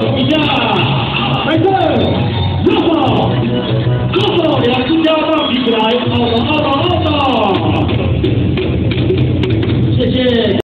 Hallelujah.